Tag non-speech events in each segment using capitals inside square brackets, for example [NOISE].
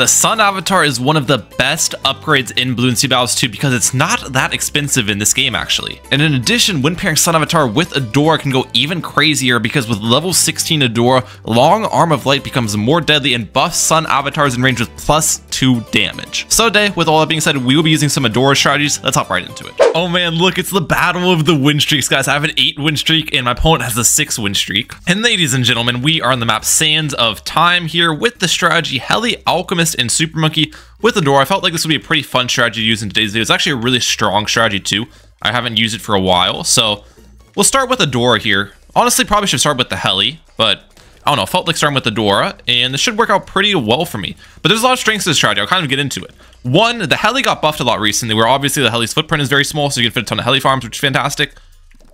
The Sun Avatar is one of the best upgrades in Bloons TD Battles 2 because it's not that expensive in this game actually. And in addition, when pairing Sun Avatar with Adora can go even crazier because with level 16 Adora, Long Arm of Light becomes more deadly and buffs Sun Avatars in range with plus 2 damage. So today, with all that being said, we will be using some Adora strategies. Let's hop right into it. Oh man, look, it's the battle of the win streaks, guys. I have an 8 win streak and my opponent has a 6 win streak. And ladies and gentlemen, we are on the map Sands of Time here with the strategy Heli Alchemist and Super Monkey with the door. I felt like this would be a pretty fun strategy to use in today's video. It's actually a really strong strategy too. I haven't used it for a while, so we'll start with Adora here. Honestly, probably should start with the Heli, but I don't know, felt like starting with Adora, and this should work out pretty well for me. But there's a lot of strengths to this strategy, I'll kind of get into it. One, the Heli got buffed a lot recently, where obviously the Heli's footprint is very small, so you can fit a ton of Heli farms, which is fantastic,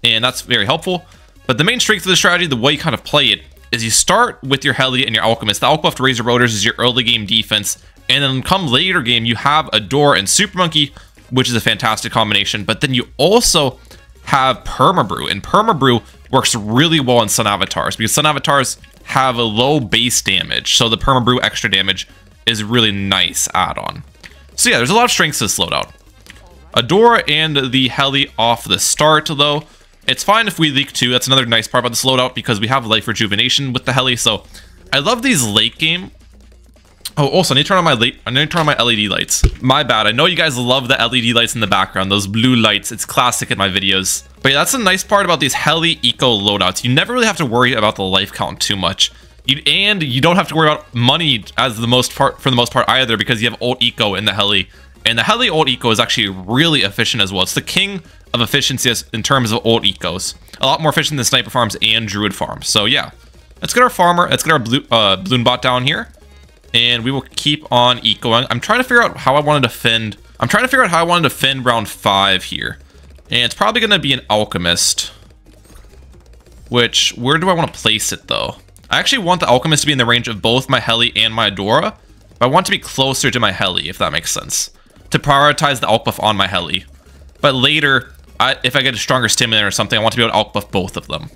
and that's very helpful. But the main strength of the strategy, the way you kind of play it, is you start with your Heli and your Alchemist. The Alchemist Razor Rotors is your early game defense, and then come later game, you have Adora and Super Monkey, which is a fantastic combination. But then you also have Permabrew, and Permabrew works really well in Sun Avatars because Sun Avatars have a low base damage, so the Permabrew extra damage is really nice add-on. So yeah, there's a lot of strengths to this loadout. Adora and the Heli off the start, though. It's fine if we leak too. That's another nice part about this loadout because we have life rejuvenation with the Heli. So I love these late game Oh, also, I need to turn on my late. I need to turn on my LED lights. My bad. I know you guys love the LED lights in the background, those blue lights. It's classic in my videos. But yeah, that's the nice part about these Heli Eco loadouts. You never really have to worry about the life count too much. You, and you don't have to worry about money as the most part for the most part either because you have Ult Eco in the Heli. And the Heli Ult Eco is actually really efficient as well. It's the king of efficiency in terms of Ult Ecos. A lot more efficient than Sniper Farms and Druid Farms. So yeah, let's get our Farmer, let's get our blue, uh, Balloon Bot down here and we will keep on ecoing. I'm trying to figure out how I want to defend. I'm trying to figure out how I want to defend round five here. And it's probably going to be an Alchemist. Which, where do I want to place it though? I actually want the Alchemist to be in the range of both my Heli and my Adora. But I want to be closer to my Heli, if that makes sense. To prioritize the Alch buff on my Heli. But later, I, if I get a stronger stimulant or something, I want to be able to Alch buff both of them.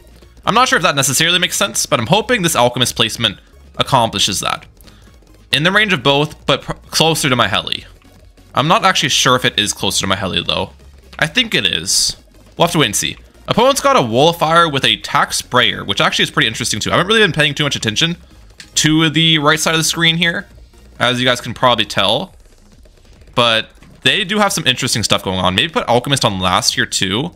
I'm not sure if that necessarily makes sense, but I'm hoping this Alchemist placement accomplishes that in the range of both, but closer to my heli. I'm not actually sure if it is closer to my heli, though. I think it is. We'll have to wait and see. Opponent's got a fire with a tack sprayer, which actually is pretty interesting, too. I haven't really been paying too much attention to the right side of the screen here, as you guys can probably tell. But they do have some interesting stuff going on. Maybe put Alchemist on last year too.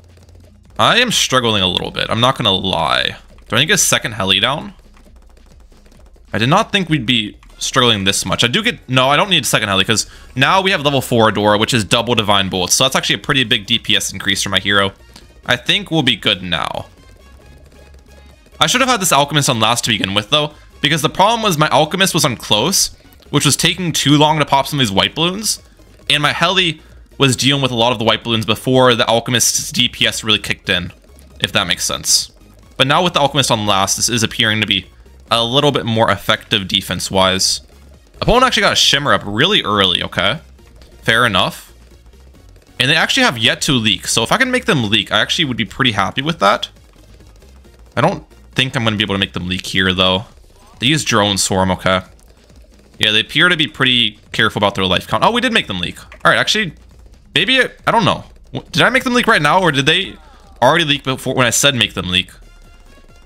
I am struggling a little bit. I'm not going to lie. Do I need to get a second heli down? I did not think we'd be struggling this much. I do get... No, I don't need a second heli because now we have level 4 Adora, which is double Divine Bullets. So that's actually a pretty big DPS increase for my hero. I think we'll be good now. I should have had this Alchemist on last to begin with, though, because the problem was my Alchemist was on close, which was taking too long to pop some of these white balloons, and my Heli was dealing with a lot of the white balloons before the Alchemist's DPS really kicked in, if that makes sense. But now with the Alchemist on last, this is appearing to be a little bit more effective defense-wise. Opponent actually got a Shimmer up really early, okay? Fair enough. And they actually have yet to leak, so if I can make them leak, I actually would be pretty happy with that. I don't think I'm going to be able to make them leak here, though. They use Drone Swarm, okay. Yeah, they appear to be pretty careful about their life count. Oh, we did make them leak. All right, actually, maybe, I, I don't know. Did I make them leak right now, or did they already leak before when I said make them leak?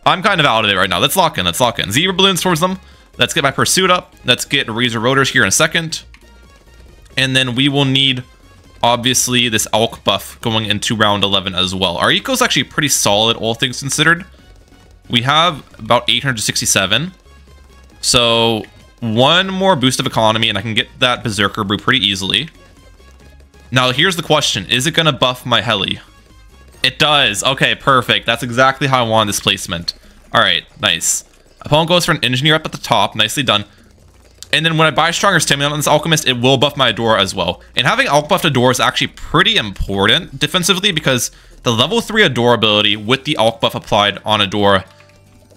I'm kind of out of it right now. Let's lock in. Let's lock in. Zebra balloons towards them. Let's get my pursuit up. Let's get Razor Rotors here in a second. And then we will need, obviously, this Alch buff going into round 11 as well. Our eco is actually pretty solid, all things considered. We have about 867. So one more boost of economy, and I can get that Berserker Brew pretty easily. Now, here's the question. Is it going to buff my Heli? It does. Okay, perfect. That's exactly how I want this placement. All right, nice. Opponent goes for an engineer up at the top. Nicely done. And then when I buy stronger stimulant on this alchemist, it will buff my Adora as well. And having alch buffed Adora is actually pretty important defensively because the level 3 Adora ability with the alch buff applied on Adora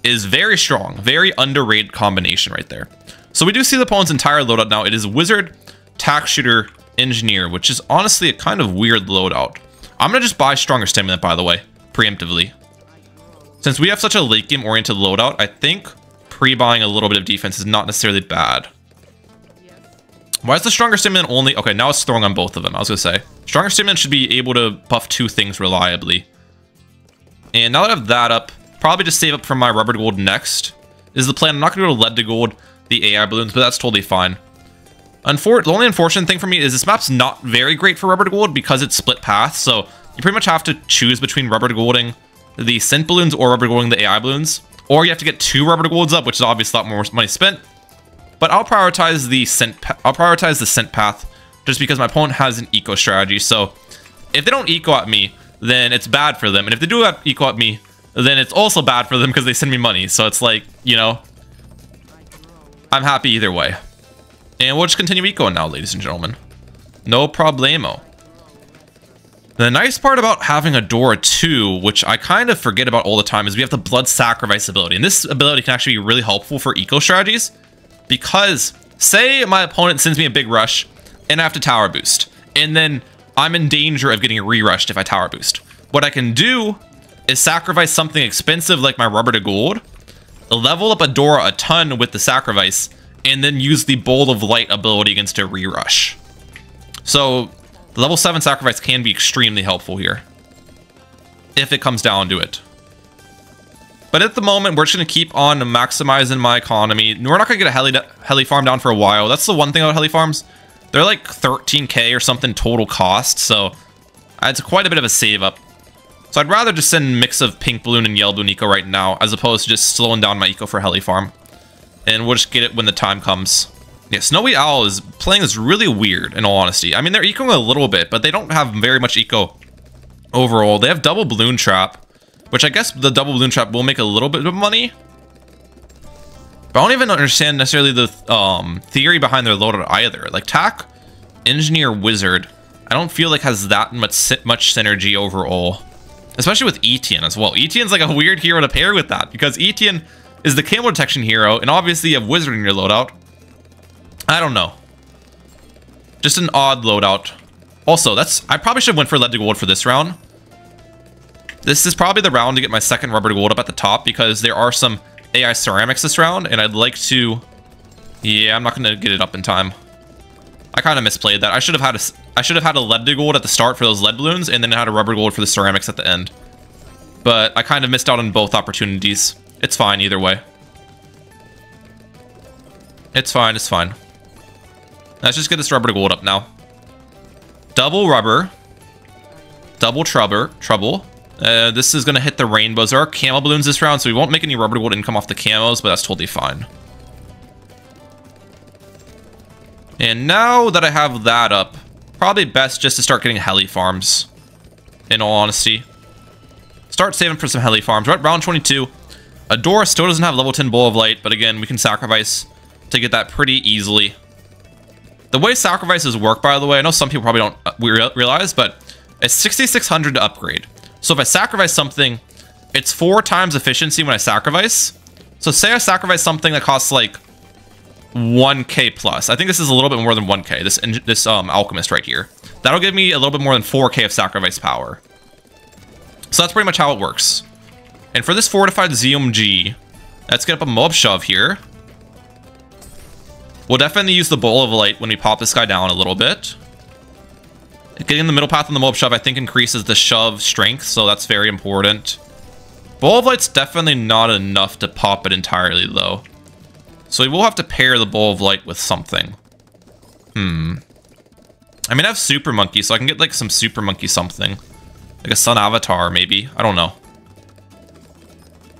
is very strong. Very underrated combination right there. So we do see the opponent's entire loadout now. It is Wizard, Tack Shooter, Engineer, which is honestly a kind of weird loadout. I'm going to just buy Stronger Stimulant, by the way, preemptively. Since we have such a late game oriented loadout, I think pre-buying a little bit of defense is not necessarily bad. Why is the Stronger Stimulant only... Okay, now it's throwing on both of them, I was going to say. Stronger Stimulant should be able to buff two things reliably. And now that I have that up, probably just save up for my Rubber Gold next. Is the plan. I'm not going to go to Lead to Gold, the AI balloons, but that's totally fine. Unfor the only unfortunate thing for me is this map's not very great for Rubber to Gold because it's split paths, so you pretty much have to choose between Rubber to Golding the Synth balloons or Rubber to Golding the AI balloons. Or you have to get two Rubber to Golds up, which is obviously a lot more money spent. But I'll prioritize the sent I'll prioritize the sent path just because my opponent has an eco strategy. So if they don't eco at me, then it's bad for them. And if they do eco at me, then it's also bad for them because they send me money. So it's like, you know, I'm happy either way. And we'll just continue ecoing now, ladies and gentlemen. No problemo. The nice part about having Adora 2, which I kind of forget about all the time, is we have the Blood Sacrifice ability. And this ability can actually be really helpful for eco strategies because say my opponent sends me a big rush and I have to tower boost, and then I'm in danger of getting re-rushed if I tower boost. What I can do is sacrifice something expensive like my rubber to gold, level up Adora a ton with the sacrifice, and then use the Ball of Light ability against a re-rush. So the level 7 sacrifice can be extremely helpful here. If it comes down to it. But at the moment, we're just going to keep on maximizing my economy. We're not going to get a heli, heli farm down for a while. That's the one thing about heli farms. They're like 13k or something total cost, so it's quite a bit of a save up. So I'd rather just send a mix of pink balloon and yellow balloon eco right now, as opposed to just slowing down my eco for heli farm. And we'll just get it when the time comes. Yeah, Snowy Owl is playing this really weird, in all honesty. I mean, they're ecoing a little bit, but they don't have very much eco overall. They have double balloon trap, which I guess the double balloon trap will make a little bit of money. But I don't even understand necessarily the um, theory behind their loadout either. Like, Tack, Engineer, Wizard, I don't feel like has that much much synergy overall. Especially with Etienne as well. Etienne's like a weird hero to pair with that, because Etienne is the camo detection hero, and obviously you have Wizard in your loadout. I don't know. Just an odd loadout. Also, that's I probably should have went for lead to gold for this round. This is probably the round to get my second rubber to gold up at the top because there are some AI ceramics this round, and I'd like to... Yeah, I'm not going to get it up in time. I kind of misplayed that. I should have had a, I should have had a lead to gold at the start for those lead balloons, and then I had a rubber gold for the ceramics at the end. But I kind of missed out on both opportunities. It's fine either way. It's fine, it's fine. Let's just get this rubber to gold up now. Double rubber. Double trouble. Trouble. Uh, this is going to hit the rainbows. There are camo balloons this round, so we won't make any rubber gold income off the camos, but that's totally fine. And now that I have that up, probably best just to start getting heli farms, in all honesty. Start saving for some heli farms. We're at round 22. Adora still doesn't have level 10 Ball of Light, but again, we can sacrifice to get that pretty easily. The way sacrifices work, by the way, I know some people probably don't uh, realize, but it's 6,600 to upgrade. So if I sacrifice something, it's four times efficiency when I sacrifice. So say I sacrifice something that costs like 1k plus. I think this is a little bit more than 1k, this this um, alchemist right here. That'll give me a little bit more than 4k of sacrifice power. So that's pretty much how it works. And for this fortified ZOMG, let's get up a Moab shove here. We'll definitely use the ball of light when we pop this guy down a little bit. Getting the middle path on the Moab shove, I think, increases the shove strength, so that's very important. Ball of Light's definitely not enough to pop it entirely, though. So we will have to pair the Ball of Light with something. Hmm. I mean, I have Super Monkey, so I can get, like, some Super Monkey something. Like a Sun Avatar, maybe. I don't know.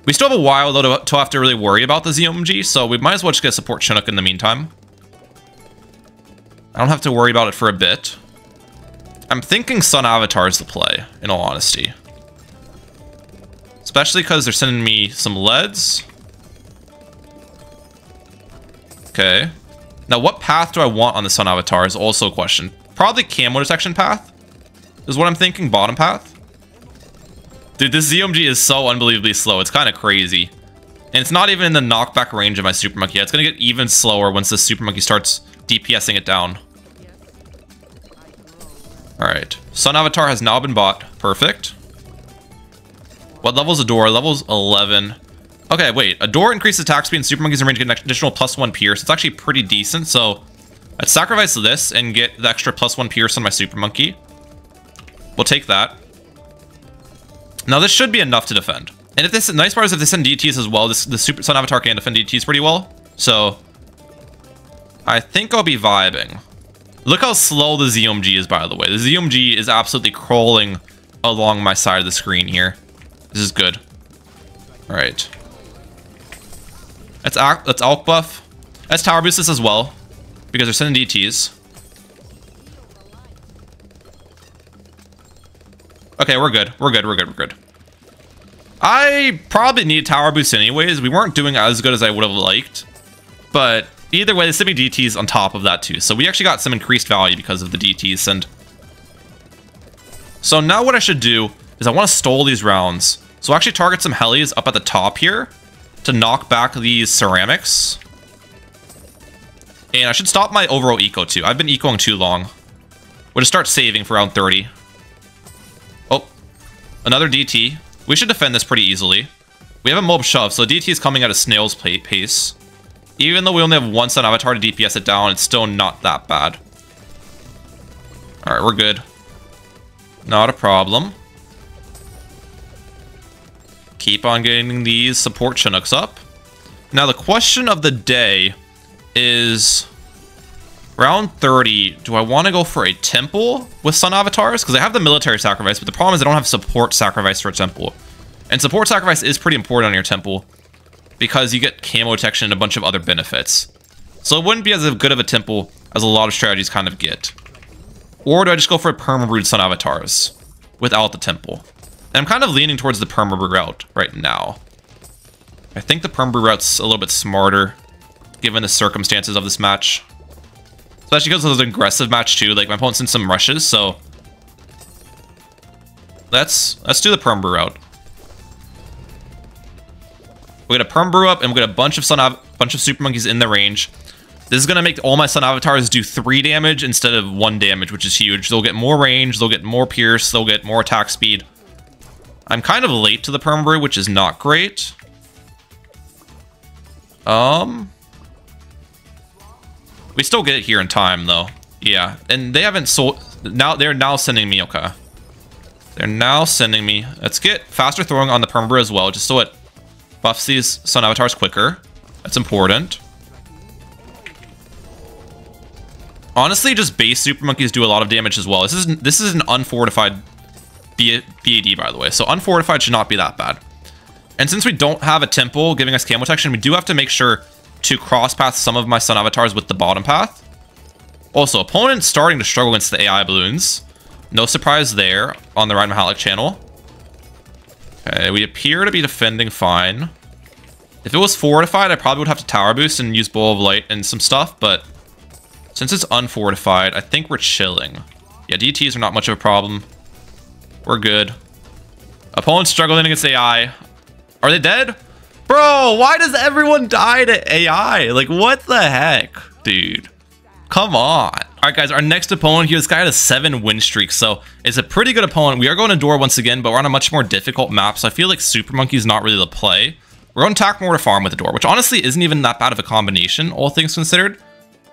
We still have a while, though, to, to have to really worry about the ZOMG, so we might as well just get support Chinook in the meantime. I don't have to worry about it for a bit. I'm thinking Sun Avatar is the play, in all honesty. Especially because they're sending me some leads. Okay. Now, what path do I want on the Sun Avatar is also a question. Probably camo detection path is what I'm thinking, bottom path. Dude, this ZOMG is so unbelievably slow. It's kind of crazy. And it's not even in the knockback range of my Super Monkey yet. It's going to get even slower once the Super Monkey starts DPSing it down. Alright. Sun Avatar has now been bought. Perfect. What level is door? Level's 11. Okay, wait. Adora increases attack speed and Super Monkeys in range get an additional plus one pierce. It's actually pretty decent, so Let's sacrifice this and get the extra plus one pierce on my Super Monkey. We'll take that. Now this should be enough to defend. And if this nice part is if they send DTs as well, this the Super Sun Avatar can defend DTs pretty well. So I think I'll be vibing. Look how slow the ZOMG is, by the way. The ZOMG is absolutely crawling along my side of the screen here. This is good. All right. Let's, let's Alk buff. Let's tower boost this as well, because they're sending DTs. Okay, we're good. We're good. We're good. We're good. I probably need tower boost anyways. We weren't doing as good as I would have liked. But either way, the sending DTs on top of that too. So we actually got some increased value because of the DTs. And so now what I should do is I want to stall these rounds. So I'll actually target some helis up at the top here to knock back these ceramics. And I should stop my overall eco too. I've been ecoing too long. We'll just start saving for round 30. Oh, another DT. We should defend this pretty easily. We have a Moab shove, so DT is coming at a snail's pace. Even though we only have one Sun Avatar to DPS it down, it's still not that bad. Alright, we're good. Not a problem. Keep on getting these support Chinooks up. Now the question of the day is... Round 30, do I want to go for a temple with Sun Avatars? Because I have the military sacrifice, but the problem is I don't have support sacrifice for a temple. And support sacrifice is pretty important on your temple because you get camo detection and a bunch of other benefits. So it wouldn't be as good of a temple as a lot of strategies kind of get. Or do I just go for a perma Sun Avatars without the temple? And I'm kind of leaning towards the perma route right now. I think the perma route's a little bit smarter given the circumstances of this match. Especially because it was an aggressive match too. Like my opponent's in some rushes, so let's let's do the perm route. We got a perm brew up, and we got a bunch of sun a bunch of super monkeys in the range. This is gonna make all my sun avatars do three damage instead of one damage, which is huge. They'll get more range, they'll get more pierce, they'll get more attack speed. I'm kind of late to the perm brew, which is not great. Um, we still get it here in time, though. Yeah, and they haven't sold... Now They're now sending me, okay. They're now sending me... Let's get faster throwing on the Permabrew as well, just so it buffs these Sun Avatars quicker. That's important. Honestly, just base Super Monkeys do a lot of damage as well. This is this is an unfortified BAD, by the way. So unfortified should not be that bad. And since we don't have a temple giving us camo protection, we do have to make sure to cross path some of my Sun Avatars with the bottom path. Also, opponent's starting to struggle against the AI balloons. No surprise there on the Ryan Mehalic channel. Okay, we appear to be defending fine. If it was fortified, I probably would have to tower boost and use Ball of Light and some stuff, but since it's unfortified, I think we're chilling. Yeah, DTs are not much of a problem. We're good. Opponent struggling against AI. Are they dead? Bro, why does everyone die to AI? Like, what the heck, dude? Come on. All right, guys, our next opponent here, this guy had a seven win streak, so it's a pretty good opponent. We are going to Door once again, but we're on a much more difficult map, so I feel like Super Monkey's not really the play. We're going to attack more to farm with the Door, which honestly isn't even that bad of a combination, all things considered.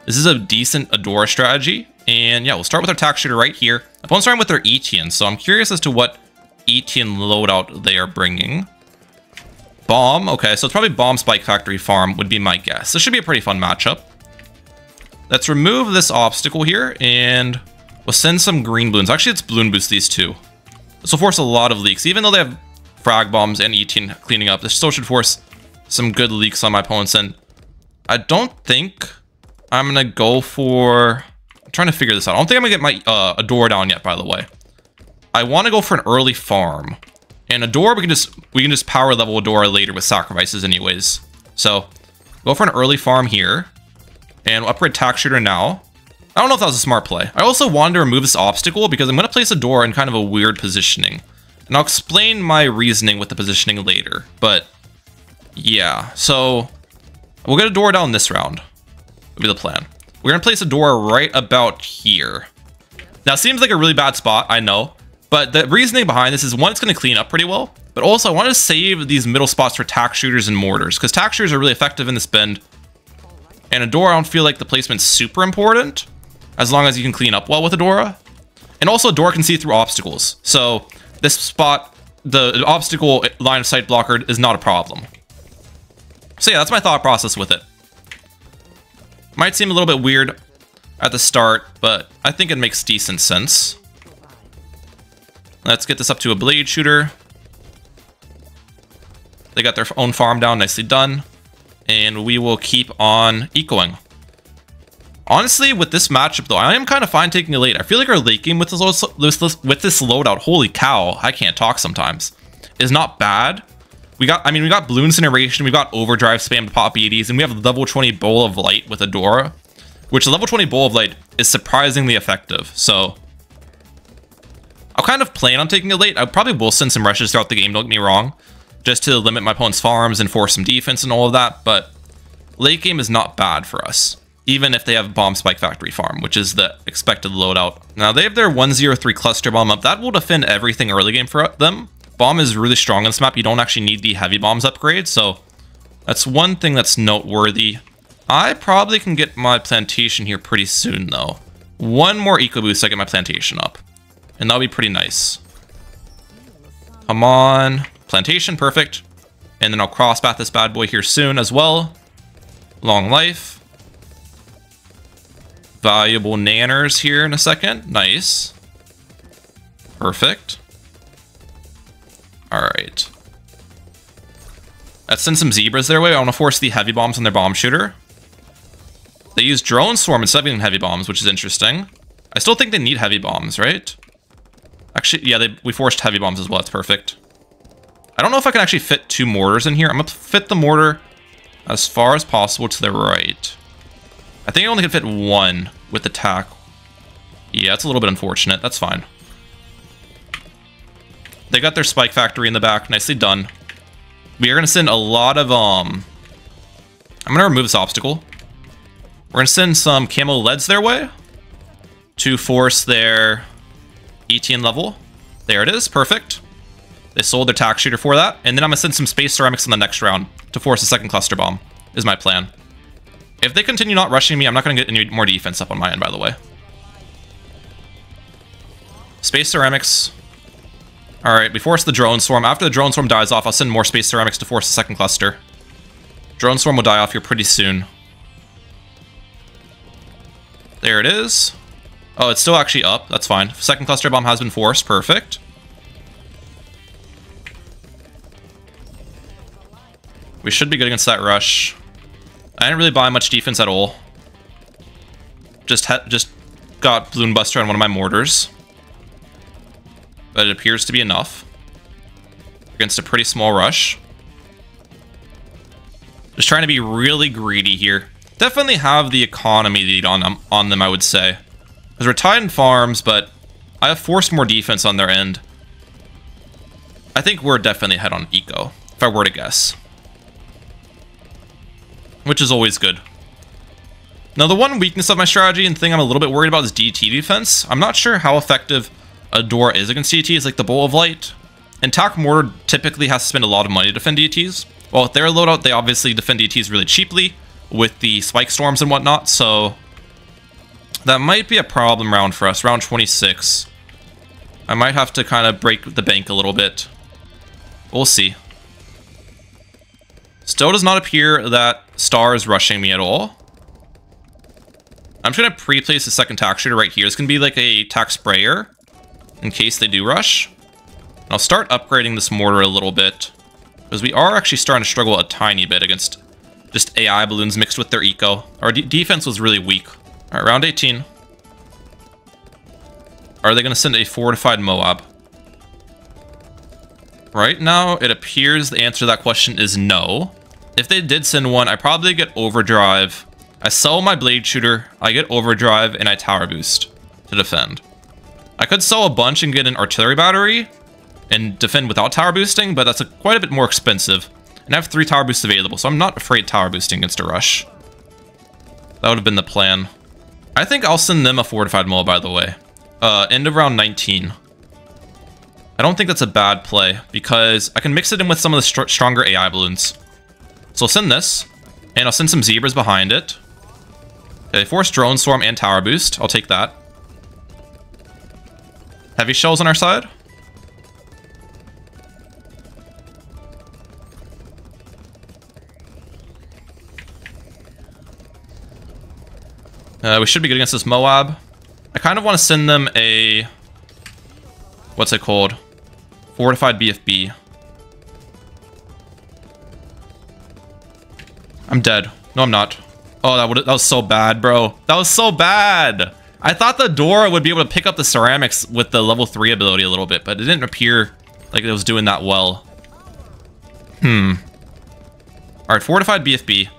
This is a decent Adora strategy, and yeah, we'll start with our attack shooter right here. Opponent's starting with their Etienne, so I'm curious as to what Etienne loadout they are bringing. Bomb. Okay, so it's probably Bomb Spike Factory Farm would be my guess. This should be a pretty fun matchup. Let's remove this obstacle here, and we'll send some green balloons. Actually, let's balloon boost these two. This will force a lot of leaks. Even though they have frag bombs and Etienne cleaning up, this still should force some good leaks on my opponents. And I don't think I'm to go for... I'm trying to figure this out. I don't think I'm to get my uh, Adora down yet, by the way. I want to go for an early farm. And Adora, we can just we can just power level Adora later with sacrifices anyways. So go for an early farm here. And upgrade Tack Shooter now. I don't know if that was a smart play. I also wanted to remove this obstacle because I'm going to place Adora in kind of a weird positioning. And I'll explain my reasoning with the positioning later. But yeah, so we'll get Adora down this round. Be the plan. We're to place Adora right about here. Now, seems like a really bad spot, I know. But the reasoning behind this is one, it's to clean up pretty well. But also, I want to save these middle spots for tack shooters and mortars. Because tack shooters are really effective in this bend. And Adora, I don't feel like the placement's super important, as long as you can clean up well with Adora. And also, Adora can see through obstacles. So this spot, the obstacle line of sight blocker is not a problem. So yeah, that's my thought process with it. Might seem a little bit weird at the start, but I think it makes decent sense. Let's get this up to a blade shooter. They got their own farm down, nicely done. And we will keep on ecoing. Honestly, with this matchup though, I am kind of fine taking a late. I feel like our late game with this, with this loadout, holy cow, I can't talk sometimes, is not bad. We got, I mean, we got Blooncineration, we got Overdrive spam to pop EDs, and we have level 20 Ball of Light with Adora, which level 20 Ball of Light is surprisingly effective, so... I'll kind of plan on taking a late. I probably will send some rushes throughout the game, don't get me wrong, just to limit my opponent's farms and force some defense and all of that, but late game is not bad for us, even if they have Bomb Spike Factory farm, which is the expected loadout. Now, they have their 103 Cluster Bomb up. That will defend everything early game for them, Bomb is really strong on this map. You don't actually need the heavy bombs upgrade, so that's one thing that's noteworthy. I probably can get my plantation here pretty soon, though. One more eco boost, I get my plantation up. And that'll be pretty nice. Come on. Plantation, perfect. And then I'll cross path this bad boy here soon as well. Long life. Valuable nanners here in a second. Nice. Perfect. Alright. Let's send some zebras their way. I want to force the heavy bombs on their bomb shooter. They use drone swarm instead of heavy bombs, which is interesting. I still think they need heavy bombs, right? Actually, yeah, they, we forced heavy bombs as well. That's perfect. I don't know if I can actually fit two mortars in here. I'm going to fit the mortar as far as possible to the right. I think I only can fit one with the tack. Yeah, it's a little bit unfortunate. That's fine. They got their spike factory in the back. Nicely done. We are going to send a lot of, um... I'm going to remove this obstacle. We're going to send some camo leads their way to force their Etienne level. There it is. Perfect. They sold their tack shooter for that. And then I'm going to send some space ceramics in the next round to force a second cluster bomb, is my plan. If they continue not rushing me, I'm not going to get any more defense up on my end, by the way. Space ceramics Alright, we force the drone swarm. After the drone swarm dies off, I'll send more space ceramics to force the second cluster. Drone swarm will die off here pretty soon. There it is. Oh, it's still actually up. That's fine. Second cluster bomb has been forced. Perfect. We should be good against that rush. I didn't really buy much defense at all. Just just got Balloon Buster on one of my mortars but it appears to be enough against a pretty small rush. Just trying to be really greedy here. Definitely have the economy lead on them, on them I would say. Because we're tied in farms, but I have forced more defense on their end. I think we're definitely ahead on eco, if I were to guess. Which is always good. Now, the one weakness of my strategy and thing I'm a little bit worried about is DT defense. I'm not sure how effective Adora is against DTs, like the Ball of Light. And Tack Mortar typically has to spend a lot of money to defend DTs. Well, with their loadout, they obviously defend DTs really cheaply with the Spike Storms and whatnot, so... That might be a problem round for us, round 26. I might have to kind of break the bank a little bit. We'll see. Still does not appear that Star is rushing me at all. I'm just going to pre-place the second tack shooter right here. It's going to be like a tack sprayer in case they do rush. I'll start upgrading this mortar a little bit, because we are actually starting to struggle a tiny bit against just AI balloons mixed with their eco. Our defense was really weak. All right, round 18. Are they going to send a fortified Moab? Right now, it appears the answer to that question is no. If they did send one, I probably get Overdrive. I sell my Blade Shooter, I get Overdrive, and I Tower Boost to defend. I could sell a bunch and get an artillery battery and defend without tower boosting, but that's a, quite a bit more expensive. And I have three tower boosts available, so I'm not afraid tower boosting against a rush. That would have been the plan. I think I'll send them a fortified mole, by the way. Uh, end of round 19. I don't think that's a bad play, because I can mix it in with some of the str stronger AI balloons. So I'll send this, and I'll send some zebras behind it. Okay, force drone swarm and tower boost. I'll take that. Heavy shells on our side. Uh, we should be good against this Moab. I kind of want to send them a... What's it called? Fortified BFB. I'm dead. No, I'm not. Oh, that, that was so bad, bro. That was so bad. I thought the Dora would be able to pick up the ceramics with the level 3 ability a little bit, but it didn't appear like it was doing that well. Hmm. Alright, Fortified BFB.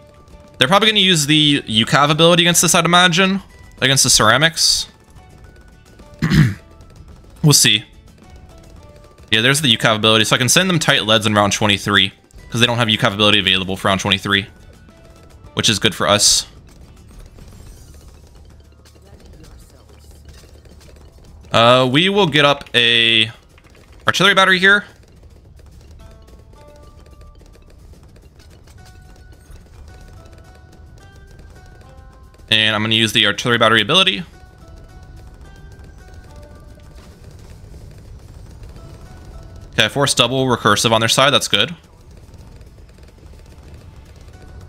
They're probably going to use the UCAV ability against this, I'd imagine. Against the ceramics. [CLEARS THROAT] we'll see. Yeah, there's the UCAV ability, so I can send them tight leads in round 23. Because they don't have UCAV ability available for round 23 which is good for us. Uh, we will get up a artillery battery here. And I'm going to use the artillery battery ability. Okay, force double recursive on their side. That's good.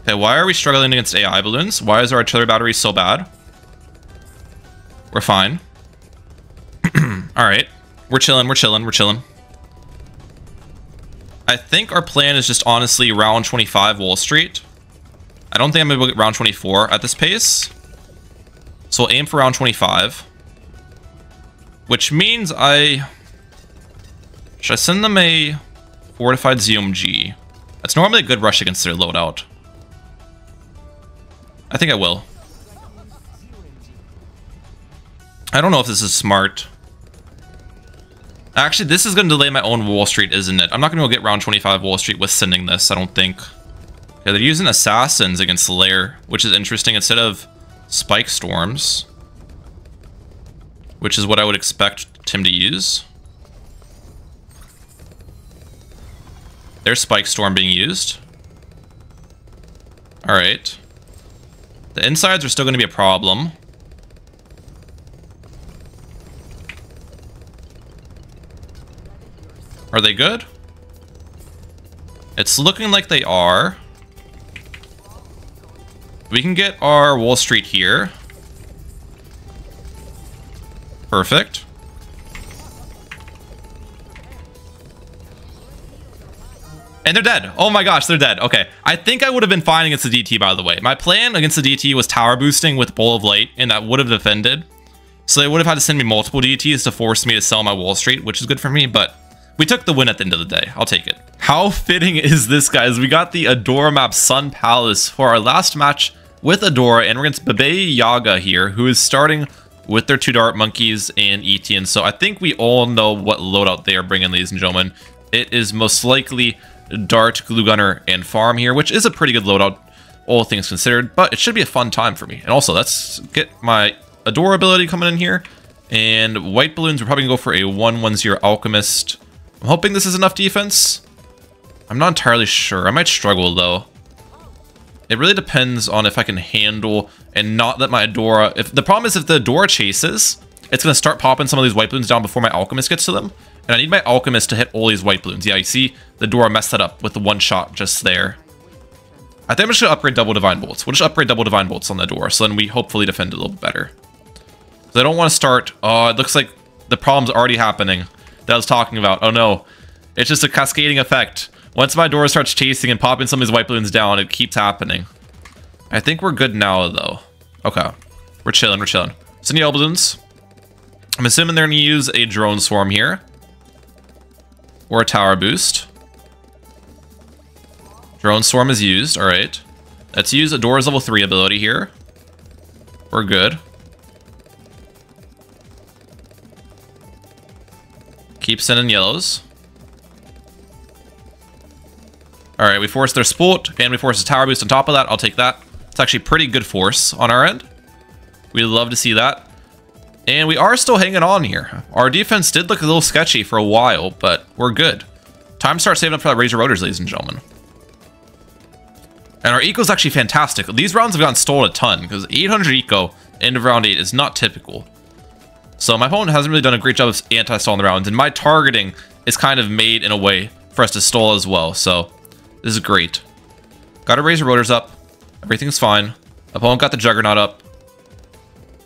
Okay, why are we struggling against AI balloons? Why is our artillery battery so bad? We're fine. Alright. We're chilling, we're chilling, we're chilling. I think our plan is just honestly round 25 Wall Street. I don't think I'm able to get round 24 at this pace. So we'll aim for round 25. Which means I... Should I send them a fortified ZOMG? That's normally a good rush against their loadout. I think I will. I don't know if this is smart. Actually, this is going to delay my own Wall Street, isn't it? I'm not going to go get round 25 Wall Street with sending this, I don't think. Yeah, they're using Assassins against Lair, which is interesting, instead of Spike Storms. Which is what I would expect Tim to use. There's Spike Storm being used. Alright. The insides are still going to be a problem. Are they good? It's looking like they are. We can get our Wall Street here. Perfect. And they're dead. Oh my gosh, they're dead. Okay. I think I would have been fine against the DT, by the way. My plan against the DT was tower boosting with Ball of Light, and that would have defended. So they would have had to send me multiple DTs to force me to sell my Wall Street, which is good for me, but we took the win at the end of the day. I'll take it. How fitting is this, guys? We got the Adora map Sun Palace for our last match with Adora, and we're against Baba Yaga here, who is starting with their two Dart Monkeys and Etienne. So I think we all know what loadout they are bringing, ladies and gentlemen. It is most likely Dart, Glue Gunner, and Farm here, which is a pretty good loadout, all things considered, but it should be a fun time for me. And also, let's get my Adora ability coming in here. And White Balloons, we're probably going to go for a 1-1-0 Alchemist. I'm hoping this is enough defense. I'm not entirely sure. I might struggle, though. It really depends on if I can handle and not let my Adora... If The problem is if the Adora chases, it's going to start popping some of these White Balloons down before my Alchemist gets to them. And I need my Alchemist to hit all these white balloons. Yeah, you see the Dora messed that up with the one shot just there. I think I'm just going to upgrade double Divine Bolts. We'll just upgrade double Divine Bolts on the door, so then we hopefully defend a little better. So I don't want to start... Oh, it looks like the problem's already happening that I was talking about. Oh no, it's just a cascading effect. Once my door starts chasing and popping some of these white balloons down, it keeps happening. I think we're good now, though. Okay. We're chilling, we're chilling. Send yellow balloons. I'm assuming they're going to use a drone swarm here. Or a tower boost. Drone Swarm is used. Alright. Let's use doors level 3 ability here. We're good. Keep sending yellows. Alright, we force their sport, and we force a tower boost on top of that. I'll take that. It's actually pretty good force on our end. We'd love to see that. And we are still hanging on here. Our defense did look a little sketchy for a while, but we're good. Time to start saving up for that Razor Rotors, ladies and gentlemen. And our eco is actually fantastic. These rounds have gotten stolen a ton, because 800 eco end of round 8 is not typical. So my opponent hasn't really done a great job of anti-stalling the rounds, and my targeting is kind of made in a way for us to stall as well, so this is great. Got Razor Rotors up. Everything's fine. Opponent got the Juggernaut up.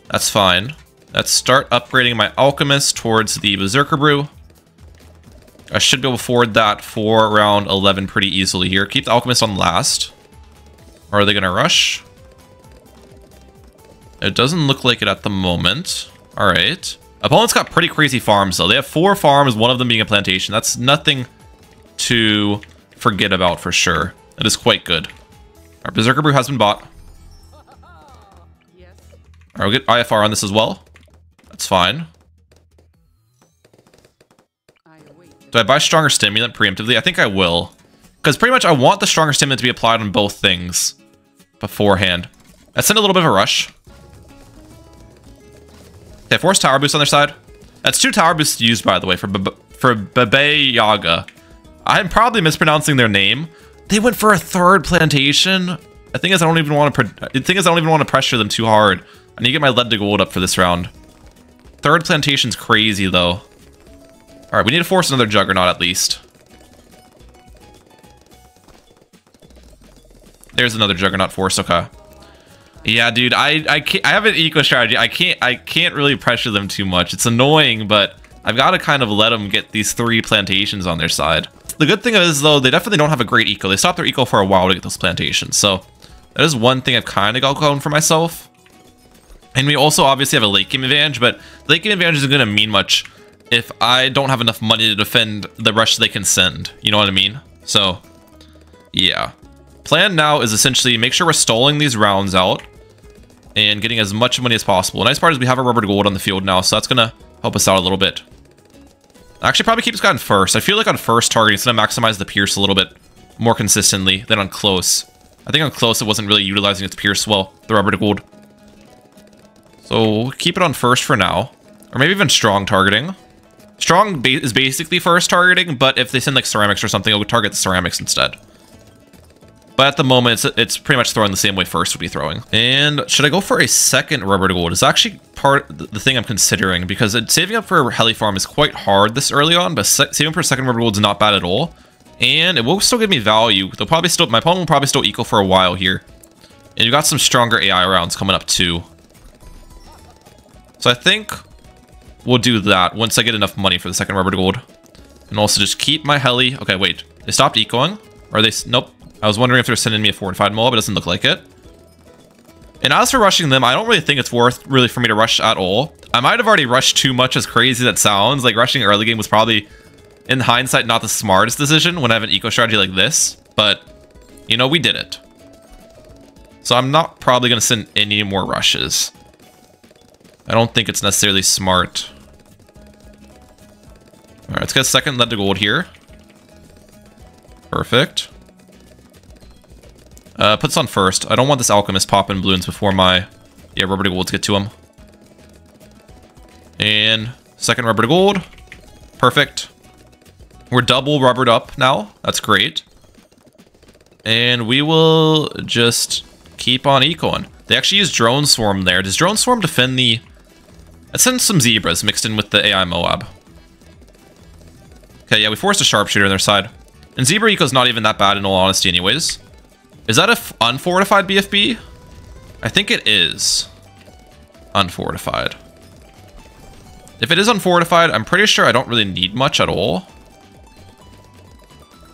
That's fine. Let's start upgrading my Alchemist towards the Berserker Brew. I should be able to afford that for round 11 pretty easily here. Keep the Alchemist on last. Are they going to rush? It doesn't look like it at the moment. All right. Opponent's got pretty crazy farms, though. They have four farms, one of them being a plantation. That's nothing to forget about for sure. That is quite good. Our Berserker Brew has been bought. Alright, we'll get IFR on this as well. That's fine. Do I buy Stronger Stimulant preemptively? I think I will. Because pretty much I want the Stronger Stimulant to be applied on both things beforehand. That's send a little bit of a rush. Okay, force Tower Boost on their side. That's two Tower Boosts used, by the way, for, B for Bebe Yaga. I'm probably mispronouncing their name. They went for a third plantation. I think is I don't even want to. The thing is I don't even want to pressure them too hard. I need to get my lead to gold up for this round. Third plantation's crazy though. All right, we need to force another juggernaut at least. There's another juggernaut force. Okay. Yeah, dude, I I can't, I have an eco strategy. I can't I can't really pressure them too much. It's annoying, but I've got to kind of let them get these three plantations on their side. The good thing is, though, they definitely don't have a great eco. They stopped their eco for a while to get those plantations, so that is one thing I've kind of got going for myself. And we also obviously have a late game advantage, but late game advantage isn't going to mean much if I don't have enough money to defend the rush they can send. You know what I mean? So, yeah. Plan now is essentially make sure we're stalling these rounds out and getting as much money as possible. The nice part is we have a rubber to gold on the field now, so that's going to help us out a little bit. Actually, probably keep this guy on first. I feel like on first target, it's going to maximize the Pierce a little bit more consistently than on close. I think on close, it wasn't really utilizing its Pierce well, the rubber to gold. So keep it on first for now. Or maybe even strong targeting. Strong ba is basically first targeting, but if they send like ceramics or something, it'll target the ceramics instead. But at the moment, it's, it's pretty much throwing the same way first would be throwing. And should I go for a second rubber to gold? It's actually part the thing I'm considering because saving up for a heli farm is quite hard this early on, but saving for a second rubber gold is not bad at all. And it will still give me value. They'll probably still, my opponent will probably still equal for a while here. And you got some stronger AI rounds coming up too. So I think we'll do that once I get enough money for the second rubber to gold. And also just keep my heli. Okay, wait. They stopped ecoing? Or they... Nope. I was wondering if they're sending me a fortified Moab, but it doesn't look like it. And as for rushing them, I don't really think it's worth really for me to rush at all. I might have already rushed too much as crazy as that sounds. Like rushing early game was probably, in hindsight, not the smartest decision when I have an eco strategy like this. But, you know, we did it. So I'm not probably going to send any more rushes. I don't think it's necessarily smart. Alright, let's get a second lead to gold here. Perfect. Uh, puts on first. I don't want this Alchemist popping balloons before my yeah rubber to golds get to him. And second rubber to gold. Perfect. We're double rubbered up now. That's great. And we will just keep on ecoing. They actually use Drone Swarm there. Does Drone Swarm defend the... Let's send some Zebras mixed in with the AI Moab. Okay, yeah, we forced a Sharpshooter on their side. And Zebra Eco's not even that bad in all honesty anyways. Is that a unfortified BFB? I think it is. Unfortified. If it is unfortified, I'm pretty sure I don't really need much at all.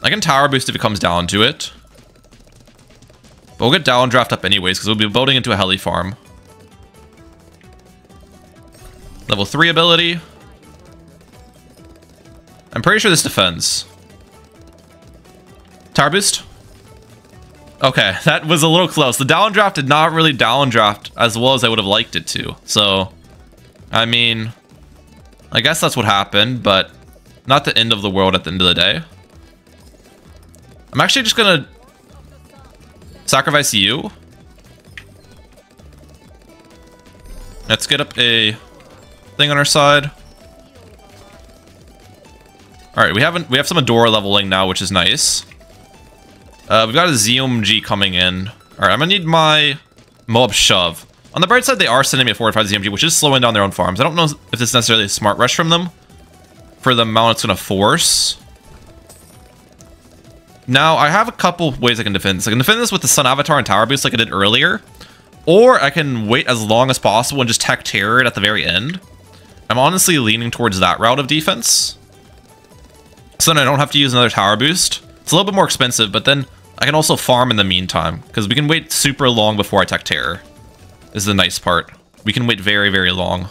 I can tower boost if it comes down to it. But we'll get down draft up anyways, because we'll be building into a heli farm. Level 3 ability. I'm pretty sure this defends. Tower boost. Okay, that was a little close. The downdraft did not really downdraft as well as I would have liked it to. So, I mean, I guess that's what happened, but not the end of the world at the end of the day. I'm actually just gonna sacrifice you. Let's get up a thing on our side. All right, we haven't we have some Adora leveling now, which is nice. Uh, we've got a ZOMG coming in. All right, I'm gonna need my Moab Shove. On the bright side, they are sending me a fortified ZOMG, which is slowing down their own farms. I don't know if this is necessarily a smart rush from them for the amount it's gonna force. Now, I have a couple ways I can defend this. I can defend this with the Sun Avatar and Tower Boost like I did earlier, or I can wait as long as possible and just tech terror it at the very end. I'm honestly leaning towards that route of defense. So then I don't have to use another Tower Boost. It's a little bit more expensive, but then I can also farm in the meantime, because we can wait super long before I tech terror. This is the nice part. We can wait very, very long.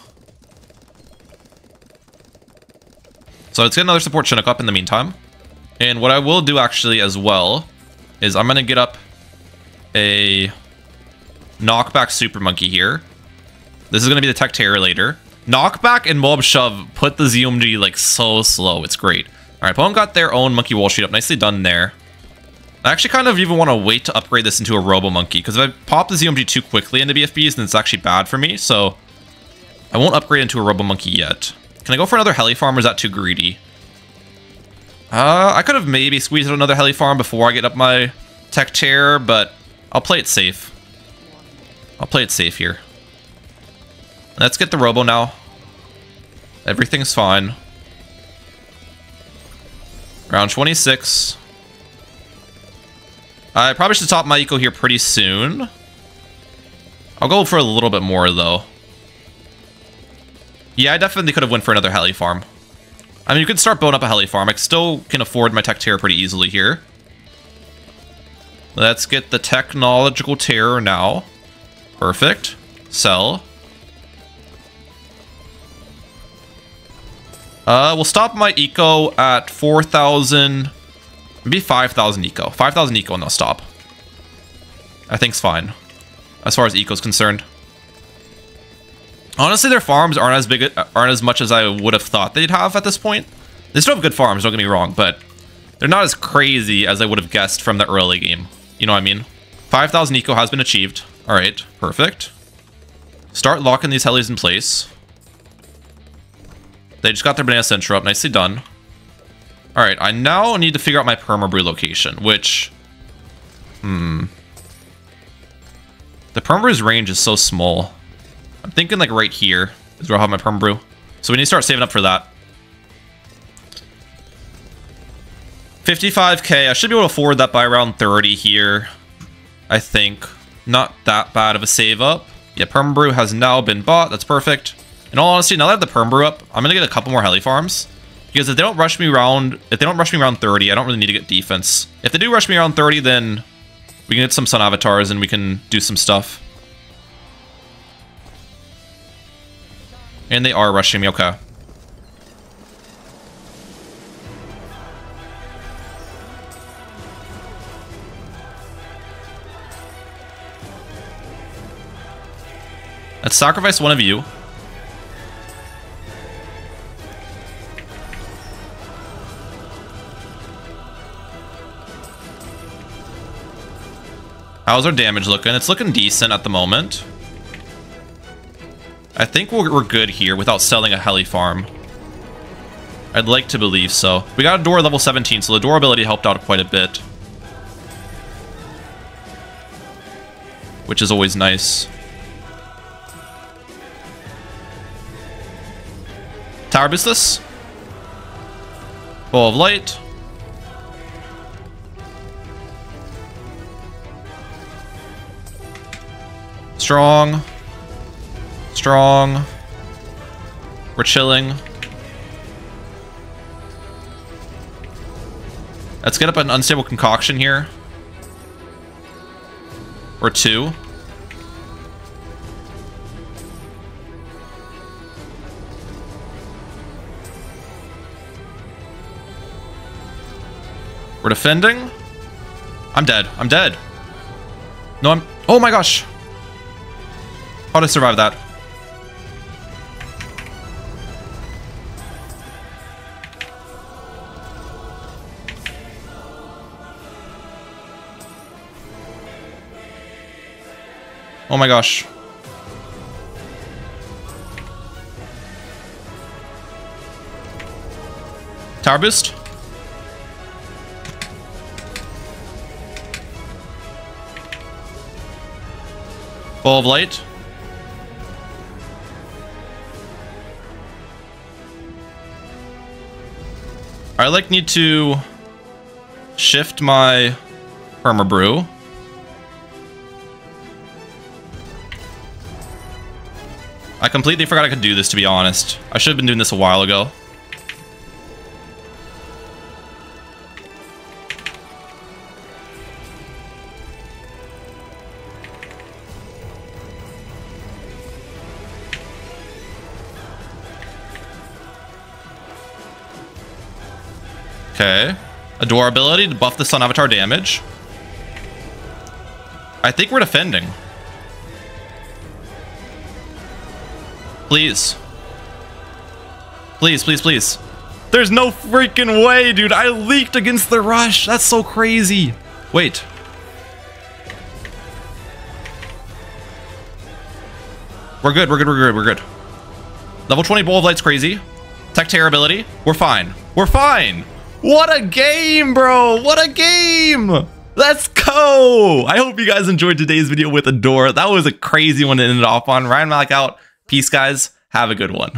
So let's get another support Chinook up in the meantime. And what I will do actually as well is I'm going to get up a knockback super monkey here. This is going to be the tech terror later. Knockback and Moab shove put the ZOMG like so slow. It's great. All right, opponent got their own Monkey Wall Street up. Nicely done there. I actually kind of even want to wait to upgrade this into a Robo Monkey, because if I pop the ZOMG too quickly into BFBs, then it's actually bad for me, so I won't upgrade into a Robo Monkey yet. Can I go for another Heli Farm, or is that too greedy? Uh, I could have maybe squeezed out another Heli Farm before I get up my Tech Terror, but I'll play it safe. I'll play it safe here. Let's get the Robo now. Everything's fine. Round 26. I probably should top my eco here pretty soon. I'll go for a little bit more, though. Yeah, I definitely could have went for another heli farm. I mean, you could start building up a heli farm. I still can afford my tech terror pretty easily here. Let's get the technological terror now. Perfect. Sell. Uh, we'll stop my eco at 4,000... Maybe 5,000 eco. 5,000 eco and they'll stop. I think's fine. As far as eco's concerned. Honestly, their farms aren't as big, aren't as much as I would have thought they'd have at this point. They still have good farms, don't get me wrong, but they're not as crazy as I would have guessed from the early game. You know what I mean? 5,000 eco has been achieved. All right, perfect. Start locking these helis in place. They just got their Banana Central up. Nicely done. All right, I now need to figure out my permabrew location, which... Hmm. The permabrew's range is so small. I'm thinking like right here is where I'll have my permabrew. So we need to start saving up for that. 55k. I should be able to afford that by around 30 here. I think. Not that bad of a save up. Yeah, permabrew has now been bought. That's perfect. In all honesty, now that I have the permabrew up, I'm going to get a couple more heli farms. Because if they don't rush me around, if they don't rush me around 30, I don't really need to get defense. If they do rush me around 30, then we can get some Sun Avatars and we can do some stuff. And they are rushing me, okay. Let's sacrifice one of you. How's our damage looking? It's looking decent at the moment. I think we're, we're good here without selling a heli farm. I'd like to believe so. We got Adora level 17, so the door ability helped out quite a bit. Which is always nice. Tower this. Ball of light. Strong. Strong. We're chilling. Let's get up an unstable concoction here. Or two. We're defending. I'm dead. I'm dead. No, I'm... Oh my gosh. How to survive that? Oh my gosh. Tower boost? Ball of light? I like need to shift my permabrew. I completely forgot I could do this, to be honest. I should have been doing this a while ago. Okay. Adora ability to buff the Sun Avatar damage. I think we're defending. Please. Please, please, please. There's no freaking way, dude. I leaked against the rush. That's so crazy. Wait. We're good, we're good, we're good, we're good. Level 20 Ball of Light's crazy. Tech Terror ability. We're fine. We're fine. What a game, bro! What a game! Let's go! I hope you guys enjoyed today's video with Adora. That was a crazy one to end it off on. Ryan Mehalic out. Peace, guys. Have a good one.